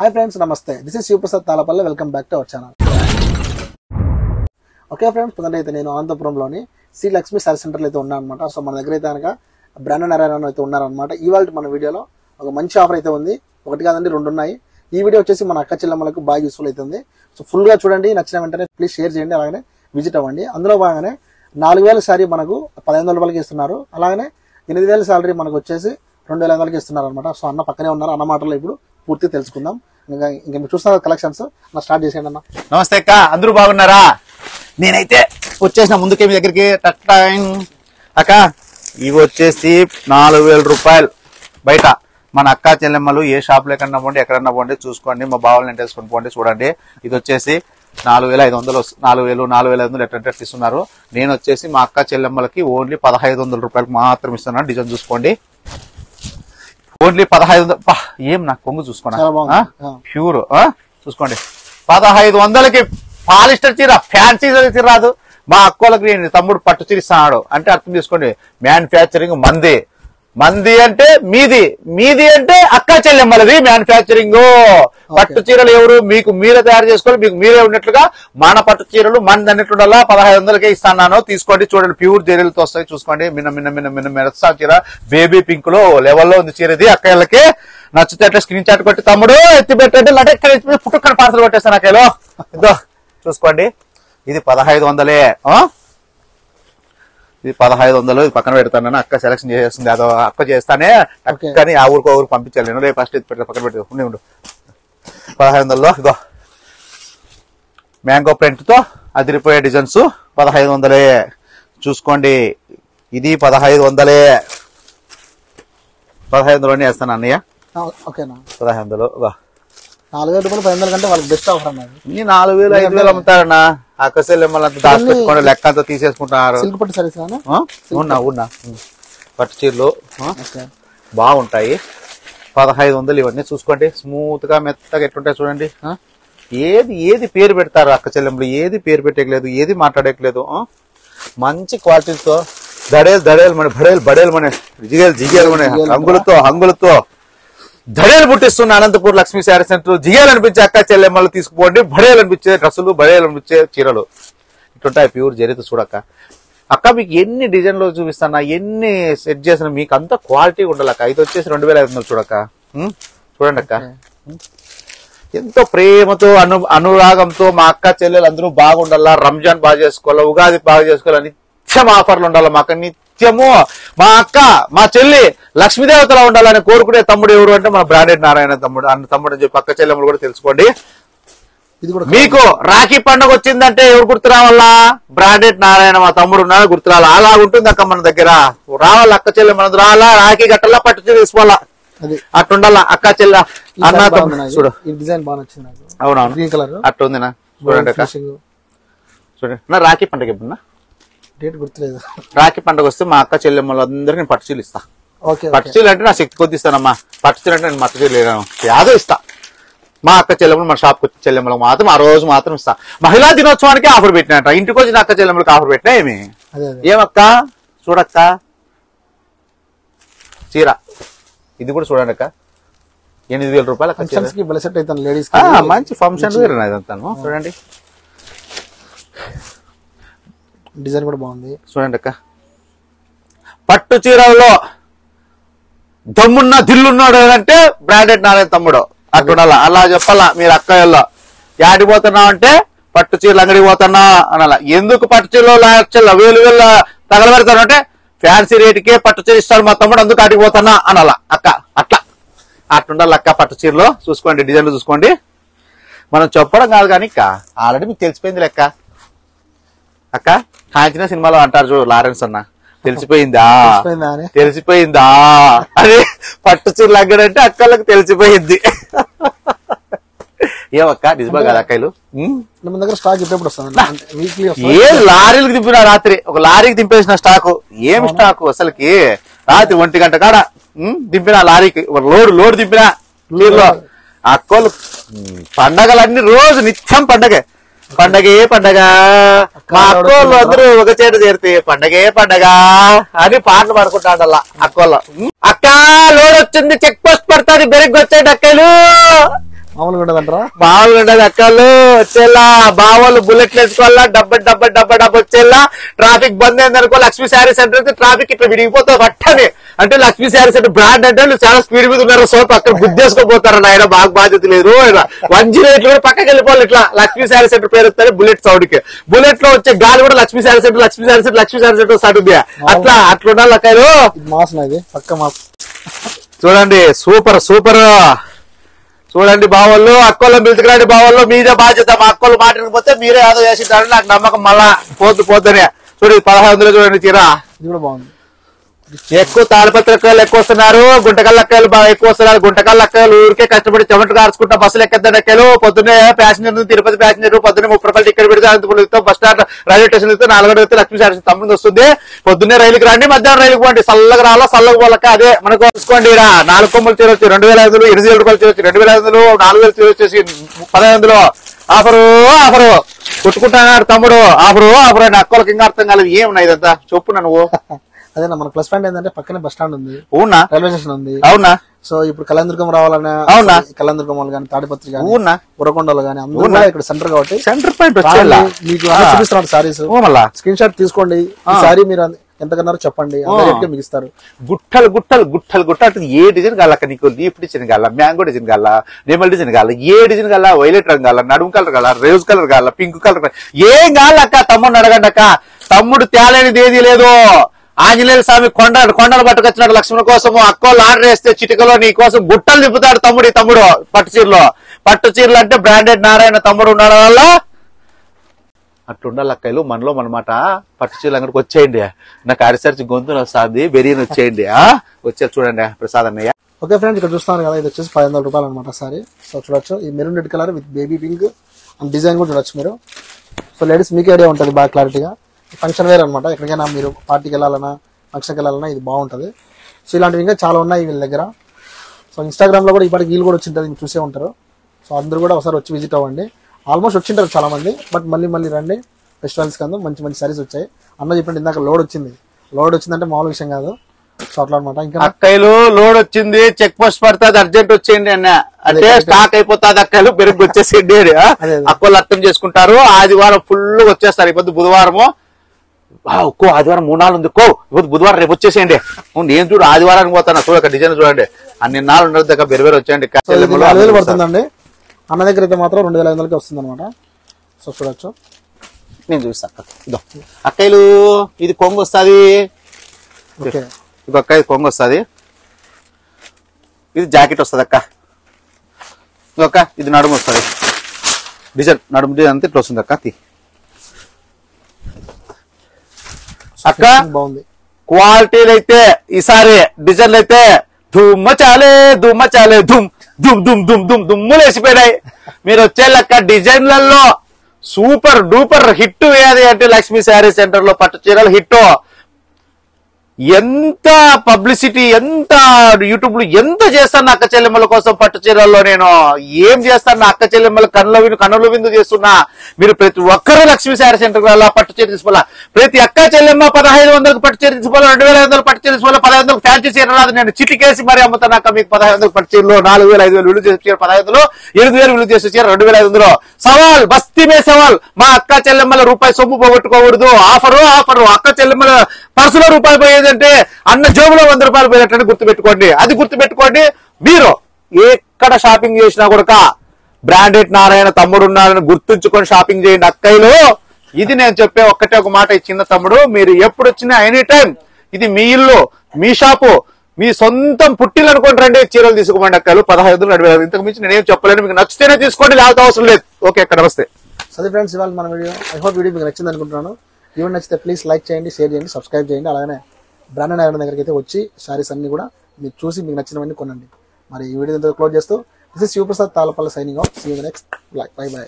Hi friends నమస్తే. This is Shivaprasad Talapalli welcome back to our channel okay friends present అయితే నేను అనంతపురంలోని Shri Lakshmi sorry సెంటర్లో అయితే ఉన్నాను అనమాట సో మన దగ్గర అయితే కనుక బ్రాండ్ నారాయణ అయితే ఉన్నారనమాట ఇవాళ మన వీడియోలో ఒక మంచి ఆఫర్ అయితే ఉంది. ఒకటి కాదండి రెండు ఉన్నాయి. ఈ వీడియో వచ్చేసి మన అక్క చెల్లెమ్మలకు బాగా యూస్ఫుల్ అవుతుంది సో ఫుల్గా చూడండి. నచ్చిన వెంటనే ప్లీజ్ షేర్ చేయండి. అలాగే విజిట్ అవ్వండి. అందులో భాగంగానే నాలుగు వేల శారీ మనకు పదిహేను వందల రూపాయలకి ఇస్తున్నారు. అలాగనే ఎనిమిది వేల శాలరీ మనకు వచ్చేసి రెండు వేల ఐదు వందలకి ఇస్తున్నారు అనమాట సో అన్న పక్కనే ఉన్నారు. అన్న మాటలో ఇప్పుడు పూర్తి తెలుసుకుందాం. ఇంకా ఇంకా మీరు చూస్తున్నారు కలెక్షన్స్ నా స్టార్ట్ చేసేయండి అన్న. నమస్తే అక్క అందరూ బాగున్నారా? నేనైతే వచ్చేసిన ముందుకే మీ దగ్గరికి టైం అక్క ఇవి వచ్చేసి నాలుగు వేల రూపాయలు బయట మన అక్క చెల్లెమ్మలు ఏ షాప్లో ఎక్కడన్నా పోండి ఎక్కడన్నా పోండి చూసుకోండి మా బావల్ని తెలుసుకొని పోండి చూడండి ఇది వచ్చేసి నాలుగు వేల ఐదు వందలు నాలుగు వేలు నాలుగు వేల ఐదు వందలు ఎట్లా ఇస్తున్నారు నేను వచ్చేసి మా అక్క చెల్లెమ్మలకి ఓన్లీ పదహైదు వందల రూపాయలకు మాత్రం ఇస్తున్నాను డిజైన్ చూసుకోండి ఓన్లీ పదహైదు వందలు ఏం నాకు కొంగు చూసుకోనా? ఆ. ప్యూర్? చూసుకోండి. పదహైదు వందలకి పాలిస్టర్ చీర ఫ్యాన్సీ చీర రాదు. మా అక్కోలకి నేను తమ్ముడు పట్టు చీర ఇస్తున్నాడు అంటే అర్థం చేసుకోండి మ్యానుఫ్యాక్చరింగ్ మంది. మంది అంటే మీది. మీది అంటే అక్క చెల్లెమ్మలది మ్యానుఫ్యాక్చరింగ్ పట్టు చీరలు ఎవరు? మీకు మీరే తయారు చేసుకోవాలి. మీకు మీరే ఉన్నట్లుగా మన పట్టు చీరలు మనది అన్నట్లుగా పదహైదు వందలకే ఇస్తాను తీసుకోండి చూడండి. ప్యూర్ జరీలతో వస్తాయి. చూసుకోండి. మిన్న మిన్న మిన్న మిన్న మెరసా చీర. బేబీ పింక్లో లెవెల్లో ఉంది చీర ఇది. అక్కలకి నచ్చితే అట్లా స్క్రీన్ షాట్ కొట్టి తమ్ముడు ఎత్తి పెట్టండి. అంటే ఇక్కడ ఎత్తి పార్సల్ కొట్టేస్తాను అక్కలో ఇదో చూసుకోండి. ఇది పదహైదు వందలే? ఇది పదహైదు వందలు ఇది పక్కన పెడతానని అక్క సెలక్షన్ చేసేస్తుంది అదో అక్క చేస్తానే అక్కని ఆ ఊరికి ఊరికి పంపించాలి నేను. రేపు ఫస్ట్ ఇది పెట్టి పక్కన పెట్టి ఉండి ఉండు. పదహైదు వందల్లో ఇదో మ్యాంగో ప్రింట్తో అదిరిపోయే డిజైన్స్ పదహైదు వందలే. చూసుకోండి ఇది పదహైదు వందలే. పదహైదు వందలోనే వేస్తాను అన్నయ్య. ఓకేనా? పదహైదు వందలు ఇగో. నాలుగు వేల రూపాయలు పది వందల కంటే వాళ్ళకి బెస్ట్ ఆఫర్ అన్నది ఇన్ని నాలుగు వేలు ఐదు వేలు అమ్ముతారన్నా? అక్కసెల్ అంతా దాచిపెట్టుకోండి లెక్క అంతా తీసేసుకుంటున్నారు సిల్క్ పట్టు? ఉన్నా ఉన్నా. చీరలు బాగుంటాయి. పదహైదు వందలు ఇవన్నీ చూసుకోండి. స్మూత్గా మెత్తగా ఎట్లుంటాయి చూడండి? ఏది ఏది పేరు పెడతారు అక్క చెల్లెములు ఏది పేరు పెట్టేయలేదు ఏది మాట్లాడేయలేదు ఆ? మంచి క్వాలిటీతో దడేలు దడేలు మన బడేలు బడేలు మన జిగేలు జిగేలు మన హంగులతో హంగులతో దడేలు పుట్టిస్తున్న అనంతపూర్ లక్ష్మీ శారీ సెంటర్ జిగేలు అనిపించే అక్క చెల్లెమ్మలు తీసుకుపోండి. బడేలు అనిపించే డ్రెస్సులు బడేలు అనిపించే చీరలు. ఇట్లుంటాయి ప్యూర్ జరిగితే చూడక్క. అక్క మీకు ఎన్ని డిజైన్లు చూపిస్తానా? ఎన్ని సెట్ చేసిన మీకు అంత క్వాలిటీ ఉండాలక్క. ఇది వచ్చేసి రెండు వేల ఐదు వందలు చూడక్క? చూడండి అక్క? ఎంతో ప్రేమతో అను అనురాగంతో మా అక్క చెల్లెలు అందరూ బాగుండాలా? రంజాన్ బాగా చేసుకోవాలా? ఉగాది బాగా చేసుకోవాలా? నిత్యం ఆఫర్లు ఉండాలి? మా అక్క నిత్యము మా అక్క మా చెల్లి లక్ష్మీదేవతలా ఉండాలని కోరుకునే తమ్ముడు ఎవరు అంటే మా బ్రాండెడ్ నారాయణ తమ్ముడు అన్న తమ్ముడు అని చెప్పి అక్క చెల్లెమ్మలు కూడా తెలుసుకోండి. ఇది కూడా మీకు రాఖీ పండుగ వచ్చిందంటే ఎవరు గుర్తు రావాలా? బ్రాండెడ్ నారాయణ మా తమ్ముడు ఉన్నాడు గుర్తు రావాలా అలా ఉంటుంది అక్క మన దగ్గర. రావాలి అక్క చెల్లె మన రావాలా? రాఖీ గట్టల్లా పట్టు తీసుకోవాలా అట్టుండాలా అక్క చెల్ల అన్న. చూడు. డిజైన్ బాగా నచ్చింది అవునవును. అట్టుందినా చూడండి అక్క. చూడండి నా రాఖీ పండుగ ఎప్పుడున్నా? డేట్ గుర్తులేదు. రాఖీ పండుగ వస్తే మా అక్క చెల్లెమ్మలు అందరికీ నేను పట్టు చీరలు ఇస్తా. ఓకే పట్టు చీరలు అంటే నా శక్తి కొద్ది ఇస్తానమ్మా పట్టు చీర అంటే నేను మట్టు చీరలు లేను. యాదో ఇస్తా. మా అక్క చెల్లెమ్మలు మన షాప్ వచ్చి చెల్లెమ్మలకు మాత్రం ఆ రోజు మాత్రం ఇస్తా. మహిళా దినోత్సవానికి ఆఫర్ పెట్టినట్ట ఇంటికి వచ్చిన అక్క చెల్లెమ్మలకు ఆఫర్ పెట్టినా ఏమి? ఏమక్క? చూడక్క. చీర. ఇది కూడా చూడండి అక్క. ఎనిమిది వేల రూపాయలు మంచి ఫంక్షన్ చూడండి. డిజైన్ కూడా బాగుంది. చూడండి అక్క. పట్టు చీరల్లో దమ్మున్న దిల్లున్నాడు అంటే బ్రాండెడ్ నారాయణ తమ్ముడు. అట్టుండాల అలా చెప్పాలా? మీరు అక్కయ్యల్లో యాడి పోతున్నా అంటే పట్టు చీరలు అంగడికి పోతున్నా అనాల? ఎందుకు పట్టు చీరలో లక్షల వేలు వేల తగలబెడతాను అంటే ఫ్యాన్సీ రేటుకే పట్టు చీర ఇస్తాడు మా తమ్ముడు అందుకు అడిగి పోతున్నా అనాల? అక్క అట్లా. అట్టుండాలి అక్క పట్టు చీరలో? చూసుకోండి డిజైన్లు చూసుకోండి. మనం చెప్పడం కాదు కానీ ఇక్క ఆల్రెడీ మీకు తెలిసిపోయింది లెక్క. అక్క? కాంచిన సినిమాలో అంటారు చూడు లారెన్స్ అన్న. తెలిసిపోయిందా? తెలిసిపోయిందా అని? పట్టు చీరలు అగ్గడంటే అక్కలకు తెలిసిపోయింది. ఏమక్క నిజమా కదా అక్కలు? మన దగ్గర స్టాక్ ఎప్పుడు వస్తుంది. ఏ లారీలకు దింపినా రాత్రి ఒక లారీకి దింపేసిన స్టాకు ఏం స్టాకు అసలుకి? రాత్రి ఒంటి గంట కాడ? దింపిన లారీకి ఒక లోడ్ లోడ్ దింపిన నీళ్ళు అక్కోలు పండగలన్నీ రోజు నిత్యం పండగే. పండగే పండగ. మా అక్కోళ్ళు అందరూ ఒక చేట చేరితే పండగే పండగ అని పాటలు పాడుకుంటాడల్లా అక్కోళ్ళ? అక్క లోడ్ వచ్చింది చెక్ పోస్ట్ పడుతుంది బెరగ్గా వచ్చాడు అక్కలు మామూలుగా ఉండదంటారా మామూలుగా ఉండదు అక్కలు వచ్చేలా బావోళ్ళు బుల్లెట్ వేసుకోవాలా డబ్బ డబ్బ డబ్బ డబ్బ వచ్చేలా ట్రాఫిక్ బంద్ అయింది అనుకో లక్ష్మీ శారీ సెంటర్ అయితే ట్రాఫిక్ ఇట్లా విడిగిపోతుంది పట్టని. అంటే లక్ష్మీ శారీ సెంటర్ బ్రాండ్ అంటే చాలా స్పీడ్ మీద ఉన్నారు సో పక్కన గుద్దేసుకోపోతారు ఆయన బాగా బాధ్యత లేదు వన్ జీరో ఎయిట్ కూడా పక్కకి వెళ్ళిపోవాలి ఇట్లా లక్ష్మీ శారీ సెంటర్ పేరు వస్తుంది బుల్లెట్ సౌండ్కి బుల్లెట్లో వచ్చే గాలి కూడా Lakshmi sari centre Lakshmi sari centre Lakshmi sari centre start ఉంది అట్లా అట్లా ఉండాలి అక్కలు ఇది మాసం ఇది పక్క మాసం. చూడండి సూపర్ సూపర్. చూడండి బావోళ్ళు అక్కోళ్ళు పిలుచుకురండి బావోళ్ళు మీదే బాధ్యత మా అక్కలు మాట్లాడకపోతే మీరే ఏదో చేసింటారు నాకు నమ్మకం మళ్ళా పోతు పోతేనే. చూడండి పదహారు వందలు చూడండి చీర. ఇది కూడా బాగుంది. ఎక్కువ తాళపత్రికలు ఎక్కువ వస్తున్నారు. గుంటకల్ అక్కలు బాగా ఎక్కువ వస్తున్నారు. గుంటకల్ అక్కలు ఊరికే కష్టపడి చెమట కార్చుకుంటా బస్సులు ఎక్కేద్దాం అక్కలు. పొద్దున్నే ప్యాసింజర్ తిరుపతి ప్యాసింజర్ పొద్దున్నే ముప్పై రూపాయలు టికెట్ పెడితే Anantapuram bus stand railway station వెళ్తే నాలుగు వెళ్తే లక్ష్మీ సారి తమ్ముడు వస్తుంది. పొద్దున్నే రైలుకి రండి మధ్యాహ్నం రైలుకి పోండి. చల్లగా రాలా చల్లగా పోలక అదే మనకు చూసుకోండి రా నాలుగు కొమ్మలు తీరొచ్చు. రెండు వేల ఐదు వందలు ఎనిమిది వేల రూపాయలు తీరొచ్చు. రెండు వేల ఐదు వందలు నాలుగు వేలు తీరొచ్చేసి పదహైదు వందలు. Offer offer. కొట్టుకుంటాడు తమ్ముడు. Offer offer. అని అక్కలకి ఇంకా అర్థం కాలేదు. ఏమున్నాయి ఇదంతా? చెప్పు నువ్వు అదే మన ప్లస్ పాయింట్ ఏంటంటే పక్కనే బస్ స్టాండ్ ఉంది. అవునా రైల్వే స్టేషన్ ఉంది. అవునా? సో ఇప్పుడు కళ్యాణదుర్గం రావాలన్నా అవునా? కళ్యాణదుర్గం వాళ్ళు కానీ తాడిపత్రి కానీ అవునా ఉరకొండలు కానీ అందరూ కూడా ఇక్కడ సెంటర్ కాబట్టి సెంటర్ పాయింట్ మీకు చూపిస్తున్నాడు సారీస్ స్క్రీన్ షాట్ తీసుకోండి. సారీ మీరు అంత- ఎంత కన్నారో చెప్పండి. మీకు ఇస్తారు గుట్టలు గుట్టలు గుట్టలు గుట్టలు ఏ డిజైన్ కాలక నీకు? లీఫ్ డిజైన్ కాల మ్యాంగో డిజైన్ కాల నెమల్ డిజైన్ కాల ఏ డిజైన్ కాల వైలెట్ రంగు కాల నడుము కలర్ కాల రోజ్ కలర్ కాల పింక్ కలర్ కాల ఏం కాలక్క తమ్ముడు అడగండి అక్క. తమ్ముడు తేలేనిది ఏది లేదు. ఆంజనేయ స్వామి కొండ కొండలు పట్టుకొచ్చినాడు లక్ష్మణ్ కోసము. అక్కోళ్ళు ఆర్డర్ వేస్తే చిటికలో నీ కోసం గుట్టలు తిప్పుతాడు తమ్ముడు ఈ తమ్ముడు పట్టు చీరలో. పట్టు చీరలు అంటే బ్రాండెడ్ నారాయణ తమ్ముడు ఉండడం వల్ల అట్లుండాలి అక్కలు మనలో మనమాట పట్టు చీరలు అంగడికి వచ్చేయండి. నాకు అరిసరిచి గొంతు వస్తుంది బెరియన్ వచ్చేయండి. వచ్చేది వచ్చారు చూడండి ప్రసాద్ అన్నయ్య. ఓకే ఫ్రెండ్స్ ఇక్కడ చూస్తున్నారు కదా ఇది వచ్చేసి పది వందల రూపాయలు అనమాట సారీ. సో చూడొచ్చు. ఈ maroon red colour with baby pink and design కూడా చూడొచ్చు మీరు. సో లేడీస్ మీకు ఐడియా ఉంటుంది బాగా క్లారిటీగా. ఫంక్షన్ వేర్ అనమాట ఎక్కడికైనా మీరు పార్టీకి వెళ్ళాలన్నా ఫంక్షన్కి వెళ్ళాలన్నా ఇది బాగుంటుంది. సో ఇలాంటివి ఇంకా చాలా ఉన్నాయి వీళ్ళ దగ్గర. సో ఇన్స్టాగ్రామ్లో కూడా ఇప్పటికి వీళ్ళు కూడా వచ్చింటుంది మీరు చూసే ఉంటారు. సో అందరూ కూడా ఒకసారి వచ్చి విజిట్ అవ్వండి. ఆల్మోస్ట్ వచ్చింటారు చాలా మంది బట్ మళ్ళీ మళ్ళీ రండి. ఫెస్టివల్స్ కందు మంచి మంచి సారీస్ వచ్చాయి. అన్న చెప్పండి ఇందాక లోడ్ వచ్చింది. లోడ్ వచ్చిందంటే మామూలు విషయం కాదు. సో అట్లా అనమాట ఇంకా అక్కలు లోడ్ వచ్చింది చెక్ పోస్ట్ పడుతుంది అర్జెంట్ వచ్చేయండి అన్న. అంటే స్టాక్ అయిపోతుంది అక్కలు పెరుగు వచ్చేసేయండి అదే. అక్కలు అర్థం చేసుకుంటారు. ఆదివారం ఫుల్ వచ్చేస్తారు. ఇప్పుడు బుధవారము ఆ, కో ఆదివారం మూడు నాలుగు ఉంది కో ఇప్పుడు బుధవారం రేపు వచ్చేసేయండి. నేను చూడు ఆదివారానికి పోతాను? చూడక డిజైన్ చూడండి. అన్ని నాలుగు ఉండదు దగ్గర బెరు బెరు వచ్చేయండి. పడుతుందండి. అన్న దగ్గర అయితే మాత్రం రెండు వేల ఐదు వందలకి వస్తుంది అనమాట సో చూడొచ్చు. నేను చూస్తాను ఇదో. అక్కలు ఇది కొంగు వస్తుంది. ఇది అక్క ఇది కొంగు వస్తుంది. ఇది జాకెట్ వస్తుంది అక్క. ఇది ఇది నడుము వస్తుంది. డిజైన్ నడుము డిజైన్ అంతా ఇట్లా వస్తుంది అక్క. అక్క బాగుంది. క్వాలిటీలు అయితే ఈసారి డిజైన్లు అయితే దుమ్మ చాలే దుమ్మ చాలే దుమ్ దుమ్ దుమ్ దుమ్ దుమ్ దుమ్ములు వేసిపోయినాయి. మీరు వచ్చేలక్క డిజైన్లలో సూపర్ డూపర్ హిట్ ఏది అంటే లక్ష్మీ శారీ సెంటర్లో పట్టు చీరలు హిట్. ఎంత పబ్లిసిటీ ఎంత యూట్యూబ్లో ఎంత చేస్తాను అక్క చెల్లెమ్మల కోసం పట్టు చీరల్లో నేను? ఏం చేస్తాను అక్క చెల్లెమ్మల కన్నుల విను కన్నుల విందు చేస్తున్నా. మీరు ప్రతి ఒక్కరూ లక్ష్మీ శారీ సెంటర్ అలా పట్టు చీర తీసుకోవాలా ప్రతి అక్క చెల్లెమ్మ పదహైదు వందలకు పట్టు చీర తీసుకోవాలా రెండు వేల ఐదు వందలు పట్టు చీర తీసుకోవాలి పదహైదు వందలు ఫ్యాన్సీ చీర రాదు. నేను చిటికేసి మరి అమ్ముతాను అక్క మీకు పదహైదు వందలు పట్టు చీరలో నాలుగు వేల ఐదు వేలు విలువ చేసే చీర పదహైదు వందలు ఎనిమిది వేలు విలువ చేసే చీర రెండు వేల ఐదు వందలు. సవాల్ బస్తీమే సవాల్. మా అక్క చెల్లెమ్మల రూపాయి సొమ్ము పోగొట్టుకోకూడదు. Offer offer. అక్క చెల్లెమ్మల పర్సులో రూపాయి ఏంటంటే అన్న జోబులో వంద రూపాయలు పోయినట్టు గుర్తు పెట్టుకోండి అది గుర్తు పెట్టుకోండి మీరు ఎక్కడ షాపింగ్ చేసినా కూడా బ్రాండెడ్ నారాయణ తమ్ముడు ఉన్నారని గుర్తుంచుకొని షాపింగ్ చేయండి అక్కయ్యలో. ఇది నేను చెప్పే ఒక్కటే ఒక మాట ఈ చిన్న తమ్ముడు. మీరు ఎప్పుడు వచ్చినా ఎనీ టైం ఇది మీ ఇల్లు మీ షాపు మీ సొంతం పుట్టిల్లు అనుకోండి రండి చీరలు తీసుకోమండి అక్కలు పదహైదు వందలు నడిపే ఇంతకు మించి నేనేం చెప్పలేను. మీకు నచ్చితేనే తీసుకోండి లేకపోతే అవసరం లేదు. ఓకే అక్కడ నమస్తే. సరే ఫ్రెండ్స్ ఇవాళ మన వీడియో ఐ హోప్ వీడియో మీకు నచ్చింది అనుకుంటున్నాను. వీడియో నచ్చితే ప్లీజ్ లైక్ చేయండి షేర్ చేయండి సబ్స్క్రైబ్ చేయండి. అలాగే బ్రాండెడ్ ఐరన్ దగ్గరికి అయితే వచ్చి శారీస్ అన్ని కూడా మీరు చూసి మీకు నచ్చినవన్నీ కొనండి. మరి ఈ వీడియో క్లోజ్ చేస్తూ this is Shivaprasad Talapalli signing off see next bye bye